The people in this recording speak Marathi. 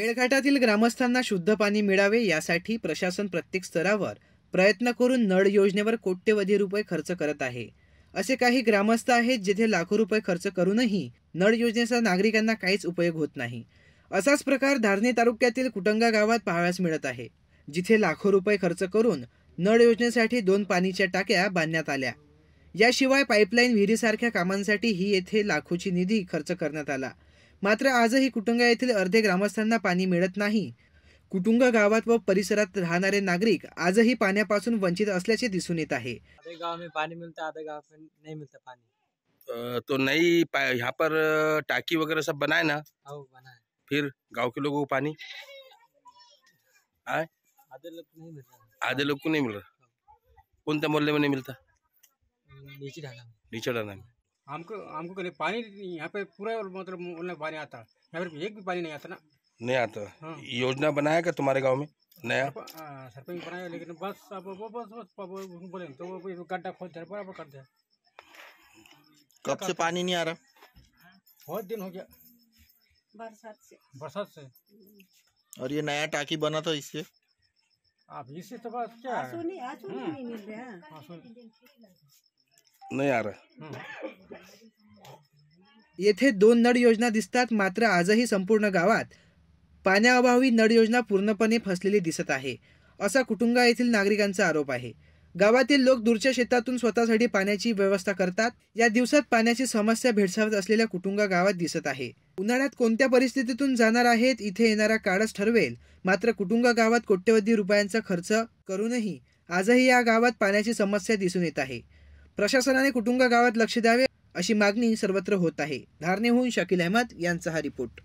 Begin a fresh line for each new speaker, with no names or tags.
मेळघाटातील ग्रामस्थांना शुद्ध पाणी मिळावे यासाठी प्रशासन प्रत्येक स्तरावर प्रयत्न करून नळ योजनेवर कोट्यवधी रुपये खर्च करत आहे. असे काही ग्रामस्थ आहेत जिथे लाखो रुपये खर्च करूनही नळ योजनेचा नागरिकांना काहीच उपयोग होत नाही. असाच प्रकार धारणी तालुक्यातील कुटंगा गावात पाहाव्यास मिळत आहे जिथे लाखो रुपये खर्च करून नळ योजनेसाठी दोन पाणीच्या टाक्या बांधण्यात आल्या. याशिवाय पाईपलाईन विहिरीसारख्या कामांसाठी ही येथे लाखोची निधी खर्च करण्यात आला. मात्र आजही कुटुंगा येथील अर्धे ग्रामस्थांना पाणी मिळत नाही. कुटुंग गावात व परिसरात राहणारे नागरिक आजही पाण्यापासून वंचित असल्याचे दिसून येत आहे.
आधे गांव में पानी मिलता है आधे गांव में नहीं मिलता पानी
अ, तो नई पा- यहाँ पर अ, टाकी वगैरह सब बनाए ना?
आओ बना है
फिर गांव के लोगों को पानी? आए?
आधे लोग को नहीं मिल रहा
आधे लोग को नहीं मिल रहा? कौन मोहल्ले में नहीं मिलता?
नीचे में.
नीचे डाला में।
हमको हमको कहीं पानी यहाँ पे पूरा मतलब में पानी आता। यहाँ पे एक भी पानी नहीं आता ना।
नहीं आता?
हाँ।
योजना बनाया क्या तुम्हारे गाँव में? नया?
सरपंच बनाया लेकिन बस अब वो बस बस बोले तो वो गड्ढा खोद दे बराबर कर दे
कब से पानी नहीं आ रहा?
बहुत दिन हो गया।
बरसात से।
बरसात से?
और ये नया टाकी बना था इससे?
अब इससे तो बस क्या? है
आँसू नहीं आँसू नहीं मिल रहे हैं।
हाँ।
नहीं आ रहा।
हम्म।
येथे दोन नळ योजना दिसतात मात्र आजही संपूर्ण गावात पाण्याअभावी नळ योजना पूर्णपणे फसलेली दिसत आहे असा कुटुंबा येथील नागरिकांचा आरोप आहे. गावातील लोक दूरच्या शेतातून स्वतःसाठी पाण्याची व्यवस्था करतात. या दिवसात पाण्याची समस्या भेडसावत असलेल्या कुटुंबा गावात दिसत आहे. उन्हाळ्यात कोणत्या परिस्थितीतून जाणार आहेत इथे येणारा काळच ठरवेल. मात्र कुटुंबा गावात कोट्यवधी रुपयांचा खर्च करूनही आजही या गावात पाण्याची समस्या दिसून येत आहे. प्रशासनाने कुटुंबा गावात लक्ष द्यावे अशी मागणी सर्वत्र होत आहे. धारणेहून शकील अहमद यांचा हा रिपोर्ट.